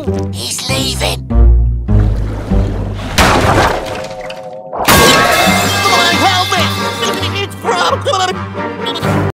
He's leaving. My helmet! It's from...